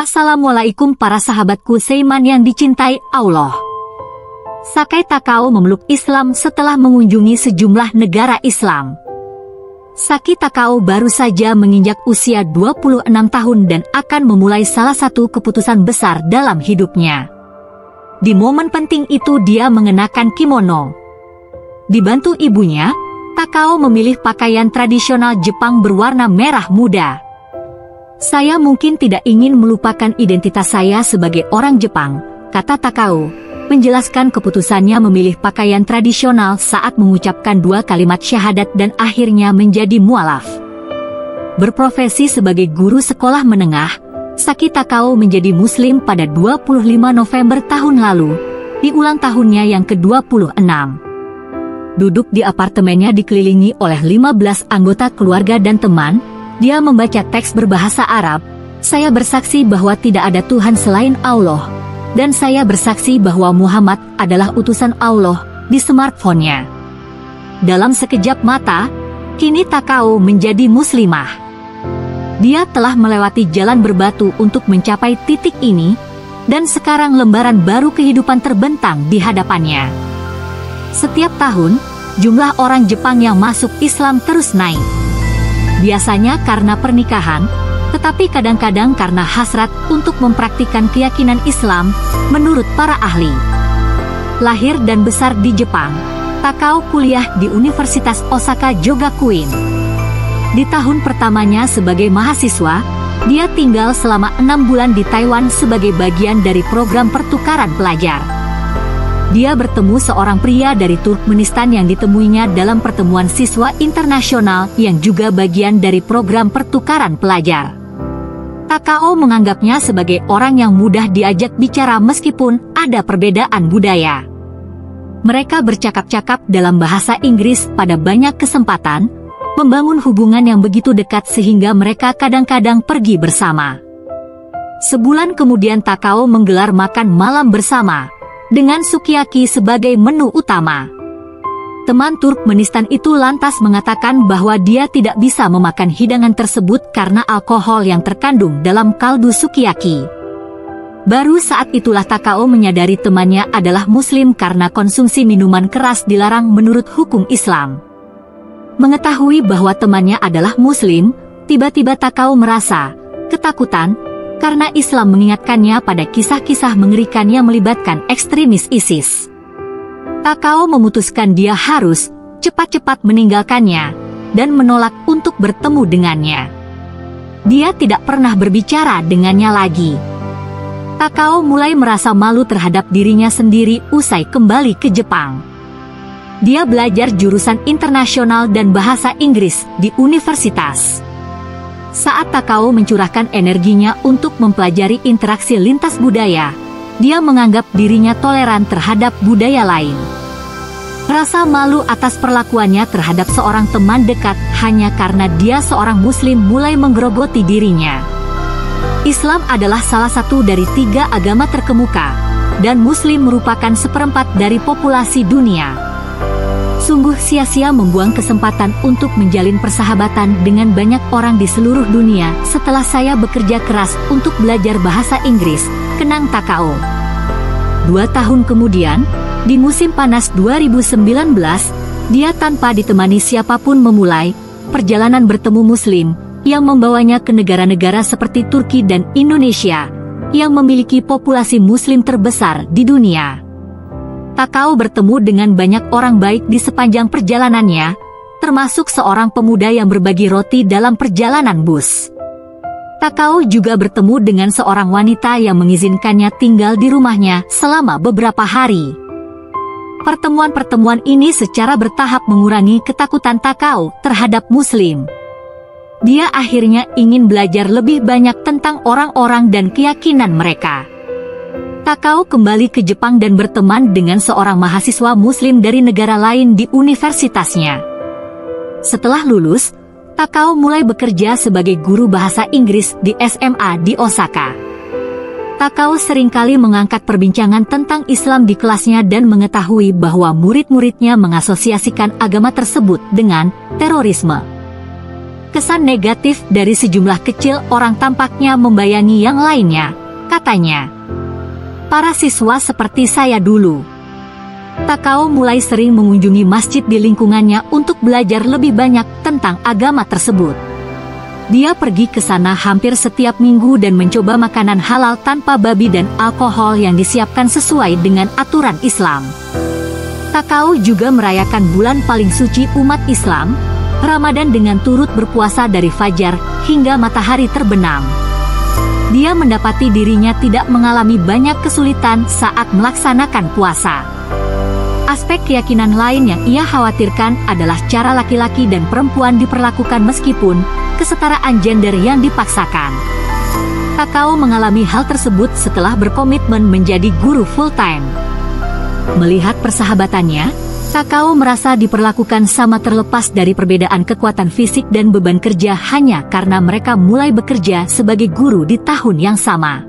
Assalamualaikum para sahabatku Seiman yang dicintai Allah. Sakai Takao memeluk Islam setelah mengunjungi sejumlah negara Islam. Saki Takao baru saja menginjak usia 26 tahun dan akan memulai salah satu keputusan besar dalam hidupnya. Di momen penting itu dia mengenakan kimono. Dibantu ibunya, Takao memilih pakaian tradisional Jepang berwarna merah muda. Saya mungkin tidak ingin melupakan identitas saya sebagai orang Jepang, kata Takao, menjelaskan keputusannya memilih pakaian tradisional saat mengucapkan dua kalimat syahadat dan akhirnya menjadi mualaf. Berprofesi sebagai guru sekolah menengah, Saki Takao menjadi muslim pada 25 November tahun lalu, di ulang tahunnya yang ke-26. Duduk di apartemennya dikelilingi oleh 15 anggota keluarga dan teman, dia membaca teks berbahasa Arab, saya bersaksi bahwa tidak ada Tuhan selain Allah, dan saya bersaksi bahwa Muhammad adalah utusan Allah di smartphone-nya. Dalam sekejap mata, kini Takao menjadi muslimah. Dia telah melewati jalan berbatu untuk mencapai titik ini, dan sekarang lembaran baru kehidupan terbentang di hadapannya. Setiap tahun, jumlah orang Jepang yang masuk Islam terus naik biasanya karena pernikahan, tetapi kadang-kadang karena hasrat untuk mempraktikkan keyakinan Islam, menurut para ahli. Lahir dan besar di Jepang, Takao kuliah di Universitas Osaka Jogakuin. Di tahun pertamanya sebagai mahasiswa, dia tinggal selama enam bulan di Taiwan sebagai bagian dari program pertukaran pelajar dia bertemu seorang pria dari Turkmenistan yang ditemuinya dalam pertemuan siswa internasional yang juga bagian dari program pertukaran pelajar. Takao menganggapnya sebagai orang yang mudah diajak bicara meskipun ada perbedaan budaya. Mereka bercakap-cakap dalam bahasa Inggris pada banyak kesempatan, membangun hubungan yang begitu dekat sehingga mereka kadang-kadang pergi bersama. Sebulan kemudian Takao menggelar makan malam bersama, dengan sukiyaki sebagai menu utama. Teman Turkmenistan itu lantas mengatakan bahwa dia tidak bisa memakan hidangan tersebut karena alkohol yang terkandung dalam kaldu sukiyaki. Baru saat itulah Takao menyadari temannya adalah muslim karena konsumsi minuman keras dilarang menurut hukum Islam. Mengetahui bahwa temannya adalah muslim, tiba-tiba Takao merasa ketakutan karena Islam mengingatkannya pada kisah-kisah mengerikan yang melibatkan ekstremis ISIS. Takao memutuskan dia harus cepat-cepat meninggalkannya dan menolak untuk bertemu dengannya. Dia tidak pernah berbicara dengannya lagi. Takao mulai merasa malu terhadap dirinya sendiri usai kembali ke Jepang. Dia belajar jurusan internasional dan bahasa Inggris di universitas. Saat Takao mencurahkan energinya untuk mempelajari interaksi lintas budaya, dia menganggap dirinya toleran terhadap budaya lain. Rasa malu atas perlakuannya terhadap seorang teman dekat hanya karena dia seorang muslim mulai menggerogoti dirinya. Islam adalah salah satu dari tiga agama terkemuka, dan muslim merupakan seperempat dari populasi dunia. Sungguh sia-sia membuang kesempatan untuk menjalin persahabatan dengan banyak orang di seluruh dunia setelah saya bekerja keras untuk belajar bahasa Inggris, kenang Takao. Dua tahun kemudian, di musim panas 2019, dia tanpa ditemani siapa pun memulai perjalanan bertemu Muslim yang membawanya ke negara-negara seperti Turki dan Indonesia yang memiliki populasi Muslim terbesar di dunia. Takao bertemu dengan banyak orang baik di sepanjang perjalanannya, termasuk seorang pemuda yang berbagi roti dalam perjalanan bus. Takao juga bertemu dengan seorang wanita yang mengizinkannya tinggal di rumahnya selama beberapa hari. Pertemuan-pertemuan ini secara bertahap mengurangi ketakutan Takao terhadap Muslim. Dia akhirnya ingin belajar lebih banyak tentang orang-orang dan keyakinan mereka. Takao kembali ke Jepang dan berteman dengan seorang mahasiswa muslim dari negara lain di universitasnya. Setelah lulus, Takao mulai bekerja sebagai guru bahasa Inggris di SMA di Osaka. Takao sering kali mengangkat perbincangan tentang Islam di kelasnya dan mengetahui bahwa murid-muridnya mengasosiasikan agama tersebut dengan terorisme. Kesan negatif dari sejumlah kecil orang tampaknya membayangi yang lainnya, katanya. Para siswa seperti saya dulu. Takao mulai sering mengunjungi masjid di lingkungannya untuk belajar lebih banyak tentang agama tersebut. Dia pergi ke sana hampir setiap minggu dan mencoba makanan halal tanpa babi dan alkohol yang disiapkan sesuai dengan aturan Islam. Takao juga merayakan bulan paling suci umat Islam, Ramadan dengan turut berpuasa dari fajar hingga matahari terbenam. Dia mendapati dirinya tidak mengalami banyak kesulitan saat melaksanakan puasa. Aspek keyakinan lain yang ia khawatirkan adalah cara laki-laki dan perempuan diperlakukan meskipun kesetaraan gender yang dipaksakan. Takao mengalami hal tersebut setelah berkomitmen menjadi guru full-time. Melihat persahabatannya, Takao merasa diperlakukan sama terlepas dari perbedaan kekuatan fisik dan beban kerja hanya karena mereka mulai bekerja sebagai guru di tahun yang sama.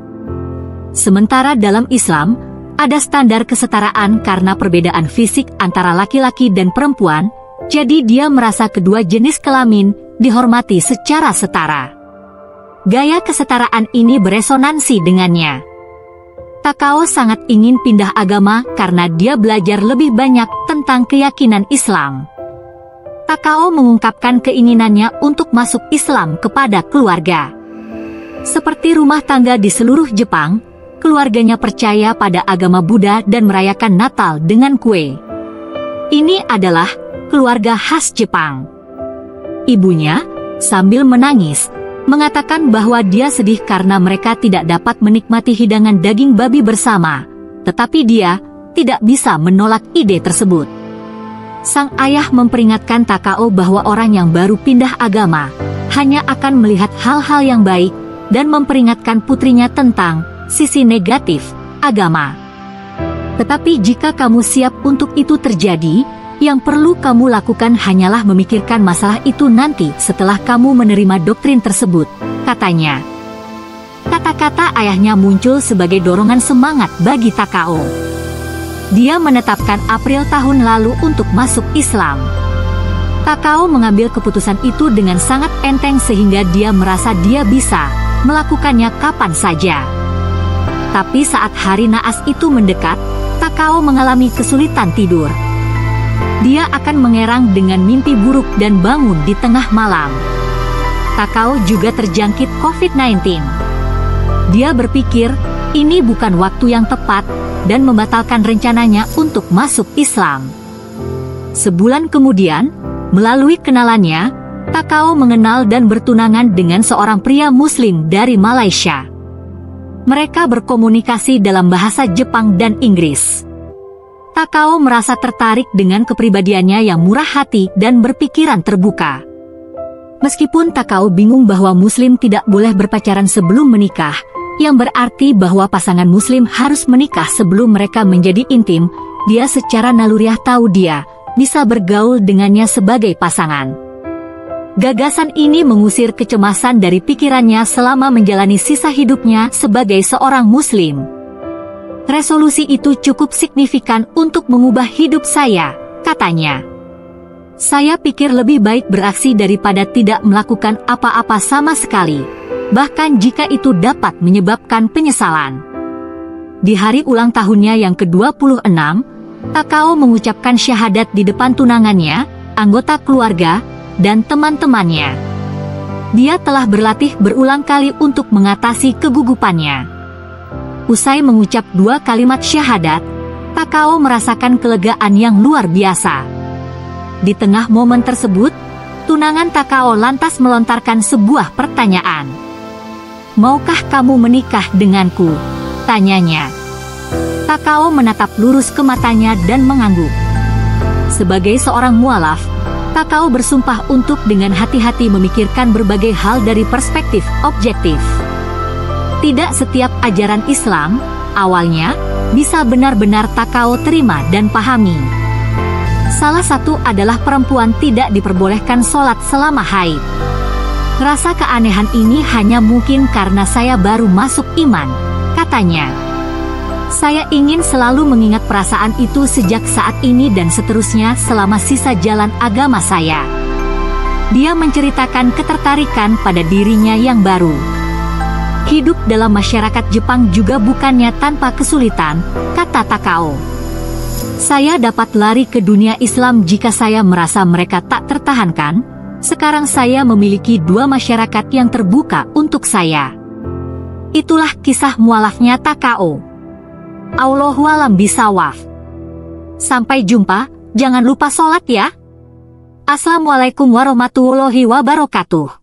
Sementara dalam Islam, ada standar kesetaraan karena perbedaan fisik antara laki-laki dan perempuan, jadi dia merasa kedua jenis kelamin dihormati secara setara. Gaya kesetaraan ini beresonansi dengannya. Takao sangat ingin pindah agama karena dia belajar lebih banyak tentang keyakinan Islam. Takao mengungkapkan keinginannya untuk masuk Islam kepada keluarga. Seperti rumah tangga di seluruh Jepang, keluarganya percaya pada agama Buddha dan merayakan Natal dengan kue. Ini adalah keluarga khas Jepang. Ibunya, sambil menangis, mengatakan bahwa dia sedih karena mereka tidak dapat menikmati hidangan daging babi bersama, tetapi dia tidak bisa menolak ide tersebut. Sang ayah memperingatkan Takao bahwa orang yang baru pindah agama hanya akan melihat hal-hal yang baik dan memperingatkan putrinya tentang sisi negatif agama. Tetapi jika kamu siap untuk itu terjadi, yang perlu kamu lakukan hanyalah memikirkan masalah itu nanti setelah kamu menerima doktrin tersebut, katanya. Kata-kata ayahnya muncul sebagai dorongan semangat bagi Takao. Dia menetapkan April tahun lalu untuk masuk Islam. Takao mengambil keputusan itu dengan sangat enteng sehingga dia merasa dia bisa melakukannya kapan saja. Tapi saat hari naas itu mendekat, Takao mengalami kesulitan tidur dia akan mengerang dengan mimpi buruk dan bangun di tengah malam. Takao juga terjangkit COVID-19. Dia berpikir ini bukan waktu yang tepat dan membatalkan rencananya untuk masuk Islam. Sebulan kemudian, melalui kenalannya, Takao mengenal dan bertunangan dengan seorang pria Muslim dari Malaysia. Mereka berkomunikasi dalam bahasa Jepang dan Inggris. Takao merasa tertarik dengan kepribadiannya yang murah hati dan berpikiran terbuka. Meskipun Takao bingung bahwa muslim tidak boleh berpacaran sebelum menikah, yang berarti bahwa pasangan muslim harus menikah sebelum mereka menjadi intim, dia secara naluriah tahu dia bisa bergaul dengannya sebagai pasangan. Gagasan ini mengusir kecemasan dari pikirannya selama menjalani sisa hidupnya sebagai seorang muslim. Resolusi itu cukup signifikan untuk mengubah hidup saya, katanya. Saya pikir lebih baik beraksi daripada tidak melakukan apa-apa sama sekali, bahkan jika itu dapat menyebabkan penyesalan. Di hari ulang tahunnya yang ke-26, Takao mengucapkan syahadat di depan tunangannya, anggota keluarga, dan teman-temannya. Dia telah berlatih berulang kali untuk mengatasi kegugupannya. Usai mengucap dua kalimat syahadat, Takao merasakan kelegaan yang luar biasa. Di tengah momen tersebut, tunangan Takao lantas melontarkan sebuah pertanyaan. Maukah kamu menikah denganku? Tanyanya. Takao menatap lurus ke matanya dan mengangguk. Sebagai seorang mualaf, Takao bersumpah untuk dengan hati-hati memikirkan berbagai hal dari perspektif objektif. Tidak setiap ajaran Islam, awalnya, bisa benar-benar Takao terima dan pahami. Salah satu adalah perempuan tidak diperbolehkan sholat selama haid. Rasa keanehan ini hanya mungkin karena saya baru masuk iman, katanya. Saya ingin selalu mengingat perasaan itu sejak saat ini dan seterusnya selama sisa jalan agama saya. Dia menceritakan ketertarikan pada dirinya yang baru. Hidup dalam masyarakat Jepang juga bukannya tanpa kesulitan, kata Takao. Saya dapat lari ke dunia Islam jika saya merasa mereka tak tertahankan. Sekarang saya memiliki dua masyarakat yang terbuka untuk saya. Itulah kisah mualafnya Takao. Allahualam bisawaf. Sampai jumpa, jangan lupa sholat ya. Assalamualaikum warahmatullahi wabarakatuh.